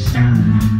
sound.